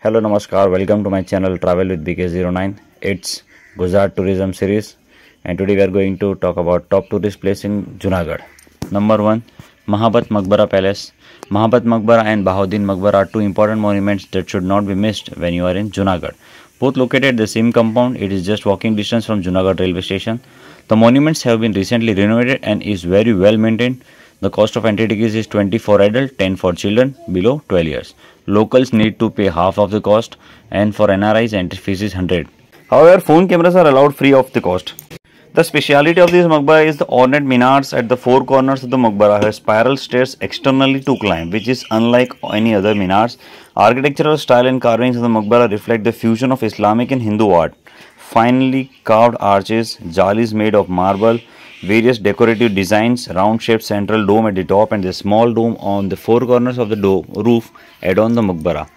Hello, Namaskar. Welcome to my channel Travel with BK09. It's Gujarat Tourism Series, and today we are going to talk about top tourist place in Junagadh. Number one, Mahabat Maqbara Palace. Mahabat Maqbara and Bahauddin Maqbara are two important monuments that should not be missed when you are in Junagadh. Both located at the same compound, it is just walking distance from Junagadh railway station. The monuments have been recently renovated and is very well maintained. The cost of entry tickets is 20 for adult, 10 for children below 12 years. Locals need to pay half of the cost and for NRIs entry fees is 100. However, phone cameras are allowed free of the cost. The speciality of this Maqbara is the ornate minars at the four corners of the Maqbara have spiral stairs externally to climb, which is unlike any other minars. Architectural style and carvings of the Maqbara reflect the fusion of Islamic and Hindu art. Finely carved arches, jalis made of marble, various decorative designs, round shaped central dome at the top and the small dome on the four corners of the dome, roof add on the Maqbara.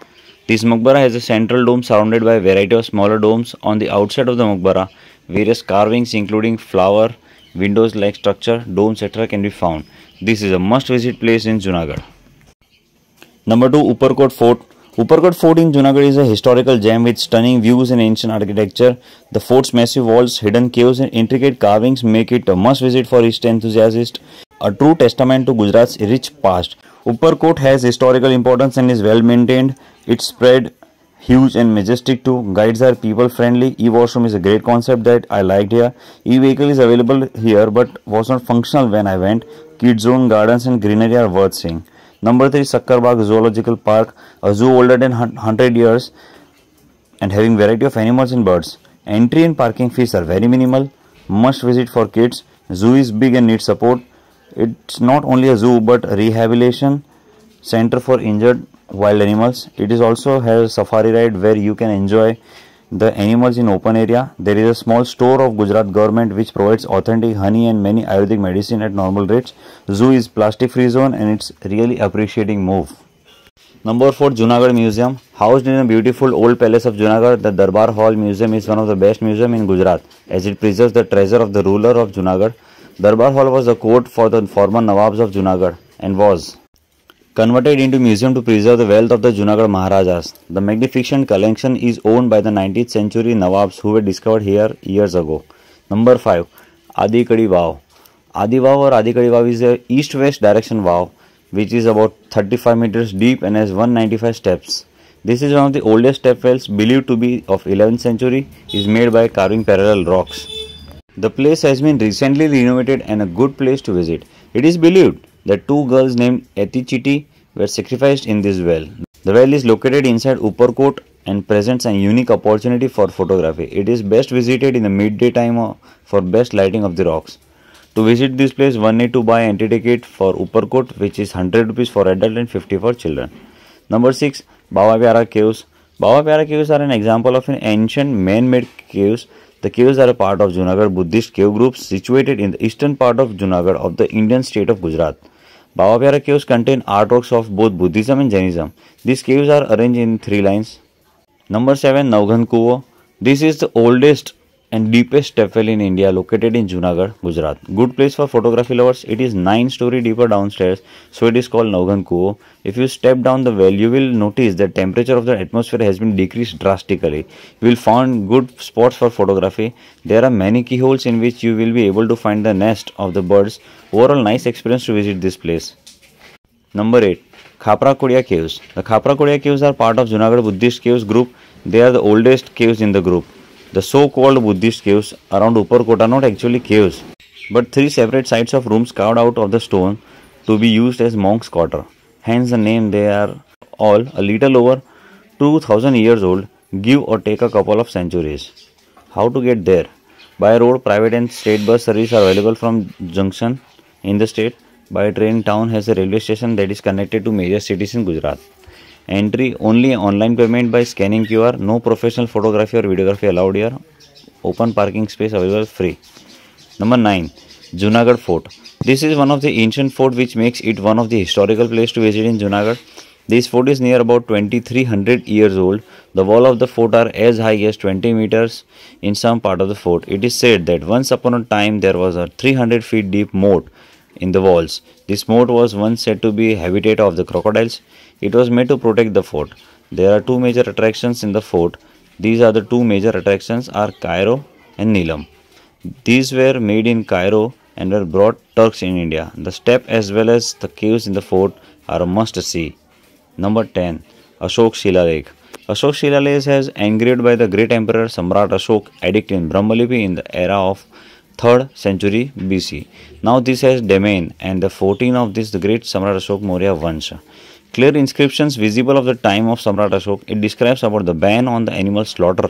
This Maqbara has a central dome surrounded by a variety of smaller domes on the outside of the Maqbara. Various carvings including flower, windows like structure, domes etc. can be found. This is a must visit place in Junagadh. Number 2 Upperkot Fort Upperkot Fort in Junagadh is a historical gem with stunning views and ancient architecture. The fort's massive walls, hidden caves, and intricate carvings make it a must visit for history enthusiasts. A true testament to Gujarat's rich past. Upperkot has historical importance and is well maintained. Its spread huge and majestic too. Guides are people friendly. E-washroom is a great concept that I liked here. E-vehicle is available here but was not functional when I went. Kids zone, gardens and greenery are worth seeing. Number 3 Sakkarbagh Zoological Park, a zoo older than 100 years and having variety of animals and birds. Entry and parking fees are very minimal. Must visit for kids. Zoo is big and needs support. It's not only a zoo but a rehabilitation center for injured wild animals. It is also has a safari ride where you can enjoy the animals in open area. There is a small store of Gujarat government which provides authentic honey and many Ayurvedic medicine at normal rates. Zoo is plastic free zone and it's really appreciating move. Number 4 Junagadh Museum Housed in a beautiful old palace of Junagadh, the Darbar Hall Museum is one of the best museums in Gujarat as it preserves the treasure of the ruler of Junagadh. Darbar Hall was the court for the former Nawabs of Junagadh and was converted into museum to preserve the wealth of the Junagadh Maharajas. The magnificent collection is owned by the 19th century Nawabs who were discovered here years ago. Number 5. Adikadi Vav Adi Vav or Adikadi Vav is a east-west direction Vav which is about 35 meters deep and has 195 steps. This is one of the oldest step wells believed to be of 11th century is made by carving parallel rocks. The place has been recently renovated and a good place to visit. It is believed that two girls named Etichiti were sacrificed in this well. The well is located inside Upperkot and presents a unique opportunity for photography. It is best visited in the midday time for best lighting of the rocks. To visit this place, one need to buy entry ticket for Upperkot, which is 100 rupees for adult and 50 for children. Number 6. Bawa Pyara Caves Bawa Pyara Caves are an example of an ancient man-made caves. The caves are a part of Junagadh Buddhist cave groups situated in the eastern part of Junagadh of the Indian state of Gujarat. Bawapyara caves contain artworks of both Buddhism and Jainism. These caves are arranged in three lines. Number 7 Navghan Kuvo. This is the oldest and deepest step well in India located in Junagadh, Gujarat. Good place for photography lovers. It is 9 story deeper downstairs so it is called Navghan Kuvo. If you step down the well you will notice the temperature of the atmosphere has been decreased drastically. You will find good spots for photography. There are many keyholes in which you will be able to find the nest of the birds Overall nice experience to visit this place. Number 8. Khapra Kodia Caves. The Khapra Kodia Caves are part of Junagadh Buddhist Caves group. They are the oldest caves in the group. The so-called Buddhist caves around Upperkot are not actually caves, but three separate sites of rooms carved out of the stone to be used as monks' quarter. Hence the name they are all a little over 2000 years old, give or take a couple of centuries. How to get there? By road, private and state bus service are available from junction in the state. By train, town has a railway station that is connected to major cities in Gujarat. Entry only online payment by scanning QR. No professional photography or videography allowed here. Open parking space available free. Number 9. Junagadh Fort. This is one of the ancient fort which makes it one of the historical place to visit in Junagadh. This fort is near about 2300 years old. The wall of the fort are as high as 20 meters in some part of the fort. It is said that once upon a time there was a 300 feet deep moat in the walls. This moat was once said to be habitat of the crocodiles. It was made to protect the fort. There are two major attractions in the fort. These are the two major attractions are Cairo and Neelam. These were made in Cairo and were brought Turks in India. The step as well as the caves in the fort are a must see. Number 10. Ashok Shilalekh. Ashok Shilalekh has engraved by the great emperor Samrat Ashok edict in Brahmalipi in the era of 3rd century BC. Now this has domain and the 14 of this the great Samrat Ashok Maurya Vansha. Clear inscriptions visible of the time of Samrat Ashok. It describes about the ban on the animal slaughter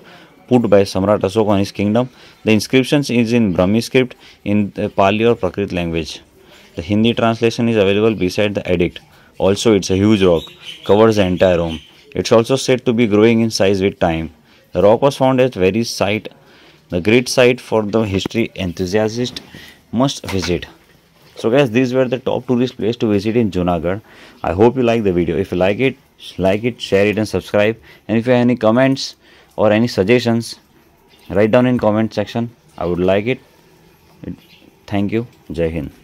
put by Samrat Ashok on his kingdom. The inscriptions is in Brahmi script in the Pali or Prakrit language. The Hindi translation is available beside the edict. Also, it's a huge rock, covers the entire room. It's also said to be growing in size with time. The rock was found at very site, the great site for the history enthusiast must visit. So guys, these were the top tourist place to visit in Junagadh. I hope you like the video. If you like it, like it, share it and subscribe. And if you have any comments or any suggestions, write down in comment section. I would like it. Thank you. Jai Hind.